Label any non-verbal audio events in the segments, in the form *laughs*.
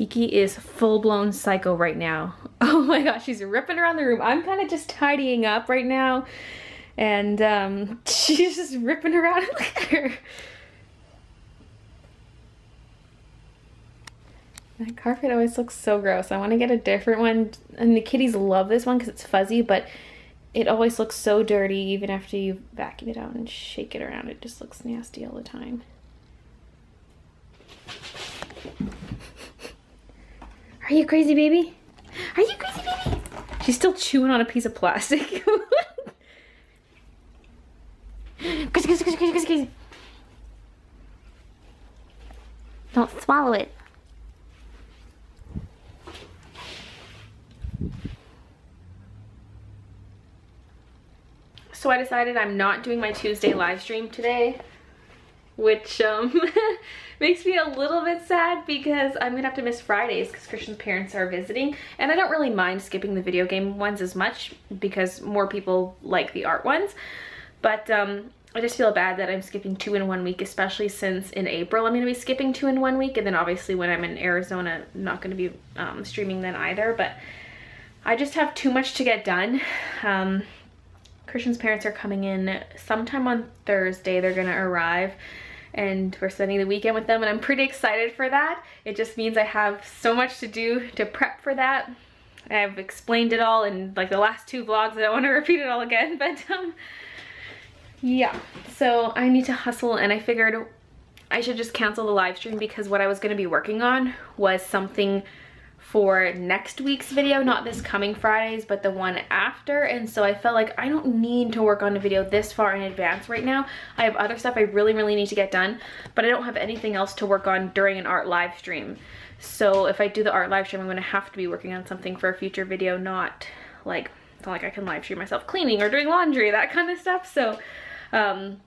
Kiki is full-blown psycho right now. *laughs* Oh my gosh, she's ripping around the room. I'm kind of just tidying up right now. And um, *laughs* she's just ripping around. Look at her. That carpet always looks so gross. I want to get a different one. And the kitties love this one because it's fuzzy, but it always looks so dirty even after you vacuum it out and shake it around. It just looks nasty all the time. Are you crazy, baby? Are you crazy, baby? She's still chewing on a piece of plastic. *laughs* crazy, crazy, crazy, crazy, crazy. Don't swallow it. So I decided I'm not doing my Tuesday live stream today, which um, *laughs* makes me a little bit sad because I'm gonna have to miss Fridays because Christian's parents are visiting. And I don't really mind skipping the video game ones as much because more people like the art ones. But um, I just feel bad that I'm skipping two in one week, especially since in April I'm to be skipping two in one week. And then obviously when I'm in Arizona, I'm not to be um, streaming then either. But I just have too much to get done. Um, Christian's parents are coming in sometime on Thursday. They're gonna arrive and we're spending the weekend with them and I'm pretty excited for that. It just means I have so much to do to prep for that. I've explained it all in like the last two vlogs. I don't want to repeat it all again, but um, yeah. So I need to hustle and I figured I should just cancel the live stream because what I was going to be working on was something for next week's video, not this coming Fridays, but the one after. And so I felt like I don't need to work on a video this far in advance right now. I have other stuff I really, really need to get done, but I don't have anything else to work on during an art live stream. So if I do the art live stream, I'm gonna have to be working on something for a future video, not like, it's not like I can live stream myself cleaning or doing laundry, that kind of stuff. So um,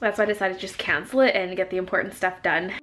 that's why I decided to just cancel it and get the important stuff done.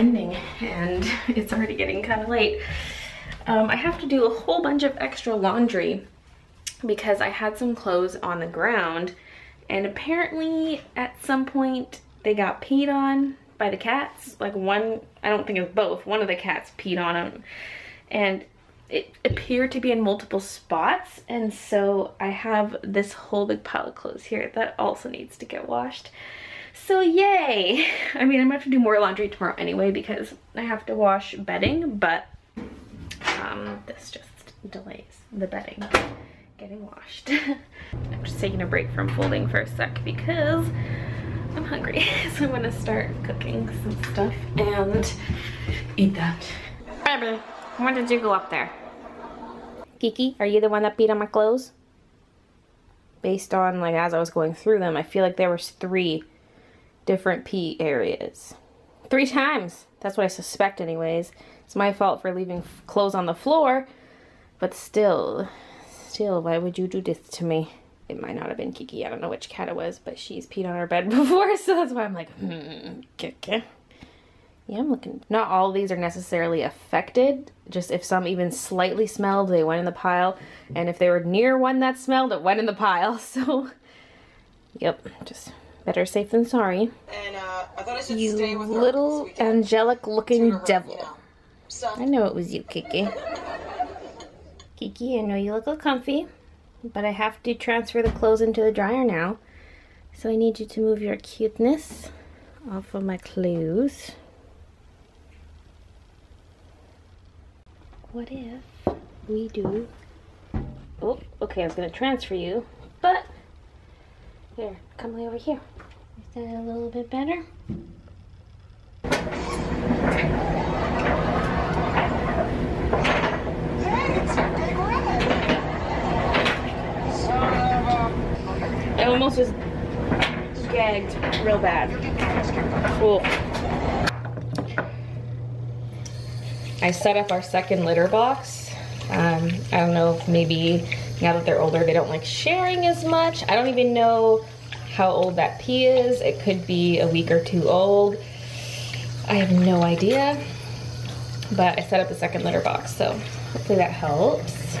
Ending and *laughs* it's already getting kind of late. Um, I have to do a whole bunch of extra laundry because I had some clothes on the ground and apparently at some point they got peed on by the cats. Like one, I don't think it was both, one of the cats peed on them and it appeared to be in multiple spots and so I have this whole big pile of clothes here that also needs to get washed. So yay! *laughs* I mean, I'm gonna have to do more laundry tomorrow anyway because I have to wash bedding, but um, this just delays the bedding getting washed. *laughs* I'm just taking a break from folding for a sec because I'm hungry. *laughs* so I'm gonna start cooking some stuff and eat that. Baby, when did you go up there? Kiki, are you the one that beat on my clothes? Based on like as I was going through them, I feel like there was three different pee areas. Three times. That's what I suspect anyways. It's my fault for leaving clothes on the floor. But still, still, why would you do this to me? It might not have been Kiki. I don't know which cat it was, but she's peed on our bed *laughs* before, so that's why I'm like, hmm, okay. Yeah, I'm looking. Not all these are necessarily affected. Just if some even slightly smelled, they went in the pile. And if they were near one that smelled, it went in the pile. *laughs* So, yep, just better safe than sorry. And uh, I thought I You stay with her little angelic looking devil. you know. So, I know it was you, Kiki. *laughs* Kiki, I know you look comfy, but I have to transfer the clothes into the dryer now. So I need you to move your cuteness off of my clothes. What if we do... Oh, okay, I was going to transfer you. Here, come way over here. Is that a little bit better? I almost was gagged real bad. Cool. I set up our second litter box. Um, I don't know if maybe now that they're older they don't like sharing as much. I don't even know how old that pee is. It could be a week or two old. I have no idea. But I set up a second litter box, so hopefully that helps.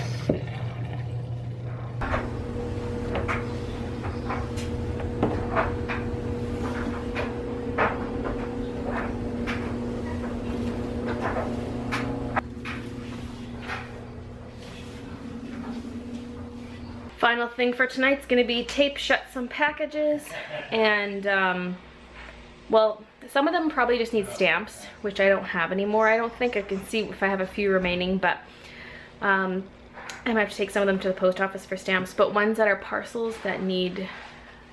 Final thing for tonight's gonna be tape shut some packages and um, well, some of them probably just need stamps, which I don't have anymore. I don't think I can see if I have a few remaining, but um, I might have to take some of them to the post office for stamps. But ones that are parcels that need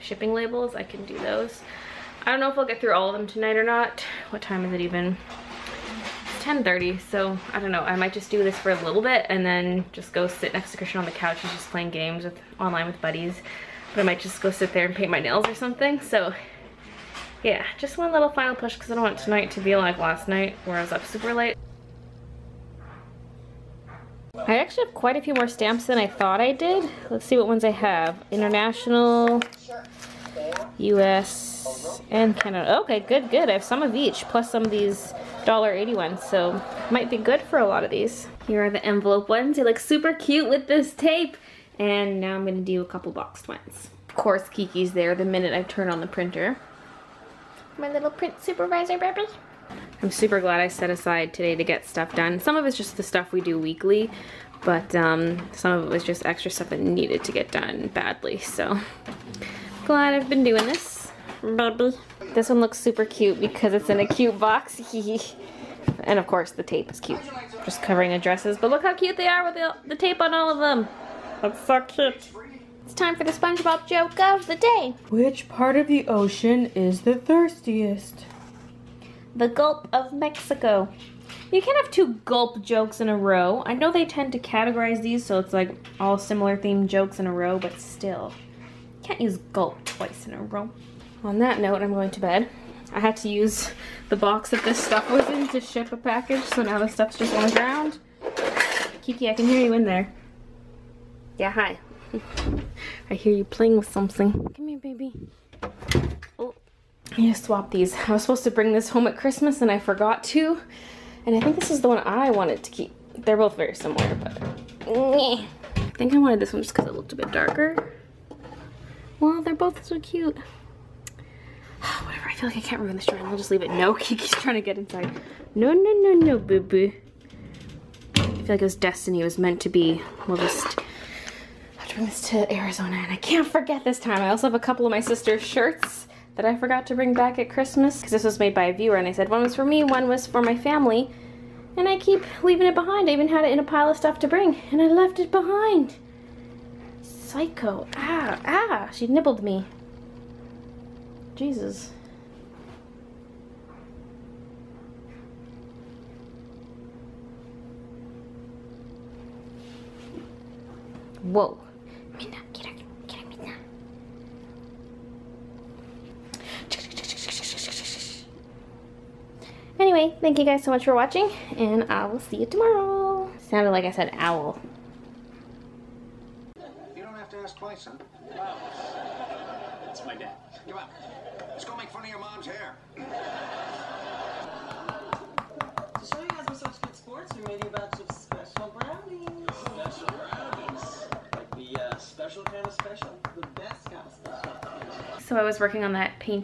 shipping labels, I can do those. I don't know if I'll get through all of them tonight or not. What time is it even? It's 10.30, so I don't know. I might just do this for a little bit and then just go sit next to Christian on the couch. He's just playing games with online with buddies. But I might just go sit there and paint my nails or something. So yeah, just one little final push because I don't want tonight to be like last night where I was up super late. I actually have quite a few more stamps than I thought I did. Let's see what ones I have. International, US, and Canada. Okay, good, good. I have some of each, plus some of these $1.80 ones, so might be good for a lot of these. Here are the envelope ones. They look super cute with this tape. And now I'm gonna do a couple boxed ones. Of course, Kiki's there the minute I turn on the printer my little print supervisor baby. I'm super glad I set aside today to get stuff done. Some of it's just the stuff we do weekly, but um, some of it was just extra stuff that needed to get done badly. So glad I've been doing this, baby. This one looks super cute because it's in a cute box. *laughs* and of course the tape is cute. Just covering the dresses. but look how cute they are with the, the tape on all of them. That's so cute. It's time for the SpongeBob joke of the day. Which part of the ocean is the thirstiest? The Gulp of Mexico. You can't have two gulp jokes in a row. I know they tend to categorize these so it's like all similar themed jokes in a row, but still. You can't use gulp twice in a row. On that note, I'm going to bed. I had to use the box that this stuff was in to ship a package, so now the stuff's just on the ground. Kiki, I can hear you in there. Yeah, hi. *laughs* I hear you playing with something. Come here, baby. Oh, I need to swap these. I was supposed to bring this home at Christmas and I forgot to. And I think this is the one I wanted to keep. They're both very similar, but... I think I wanted this one just because it looked a bit darker. Well, they're both so cute. Feel like I can't ruin this drawing. I'll just leave it. No, *laughs* Kiki's trying to get inside. No, no, no, no, boo-boo. I feel like it was destiny. It was meant to be. We'll just bring this to Arizona and I can't forget this time. I also have a couple of my sister's shirts that I forgot to bring back at Christmas because this was made by a viewer and I said one was for me, one was for my family. And I keep leaving it behind. I even had it in a pile of stuff to bring and I left it behind. Psycho. Ah, ah, she nibbled me. Jesus. Whoa. Mina, get her, get her, Mina. Anyway, thank you guys so much for watching, and I will see you tomorrow. Sounded like I said owl. You don't have to ask twice, son. That's my dad. Come on. Let's go make fun of your mom's hair. to show you guys what's such good sports, we made you about So I was working on that painting